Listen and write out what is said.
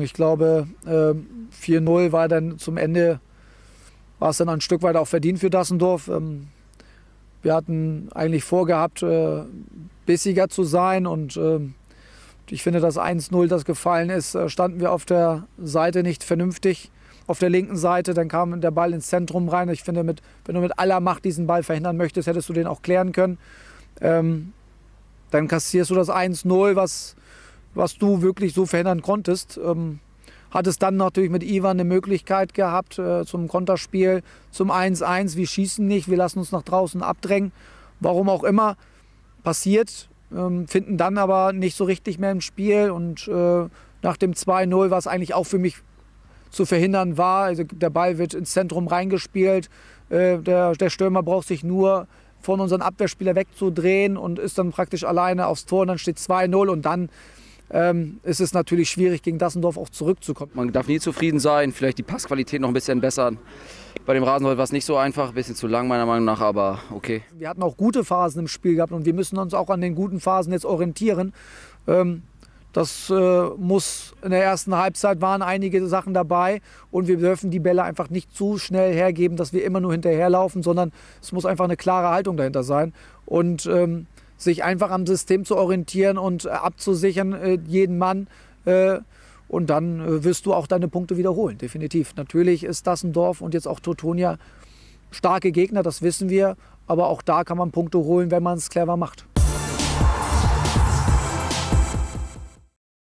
Ich glaube, 4-0 war dann zum Ende, war es dann ein Stück weit auch verdient für Dassendorf. Ähm, wir hatten eigentlich vorgehabt, äh, bissiger zu sein und ähm, ich finde, das 1-0, das gefallen ist, äh, standen wir auf der Seite nicht vernünftig. Auf der linken Seite, dann kam der Ball ins Zentrum rein. Ich finde, mit, wenn du mit aller Macht diesen Ball verhindern möchtest, hättest du den auch klären können. Ähm, dann kassierst du das 1-0, was, was du wirklich so verhindern konntest. Ähm, hattest dann natürlich mit Ivan eine Möglichkeit gehabt äh, zum Konterspiel, zum 1-1. Wir schießen nicht, wir lassen uns nach draußen abdrängen. Warum auch immer passiert ähm, finden dann aber nicht so richtig mehr im Spiel. Und äh, nach dem 2-0, was eigentlich auch für mich zu verhindern war, also der Ball wird ins Zentrum reingespielt, äh, der, der Stürmer braucht sich nur von unseren Abwehrspieler wegzudrehen und ist dann praktisch alleine aufs Tor und dann steht 2-0 und dann ähm, ist es natürlich schwierig, gegen Dassendorf auch zurückzukommen. Man darf nie zufrieden sein, vielleicht die Passqualität noch ein bisschen bessern. Bei dem Rasen war es nicht so einfach, ein bisschen zu lang meiner Meinung nach, aber okay. Wir hatten auch gute Phasen im Spiel gehabt und wir müssen uns auch an den guten Phasen jetzt orientieren. Ähm, das äh, muss in der ersten Halbzeit waren einige Sachen dabei und wir dürfen die Bälle einfach nicht zu schnell hergeben, dass wir immer nur hinterherlaufen, sondern es muss einfach eine klare Haltung dahinter sein und ähm, sich einfach am System zu orientieren und äh, abzusichern, äh, jeden Mann. Äh, und dann wirst du auch deine Punkte wiederholen, definitiv. Natürlich ist das ein Dorf und jetzt auch Totonia starke Gegner, das wissen wir. Aber auch da kann man Punkte holen, wenn man es clever macht.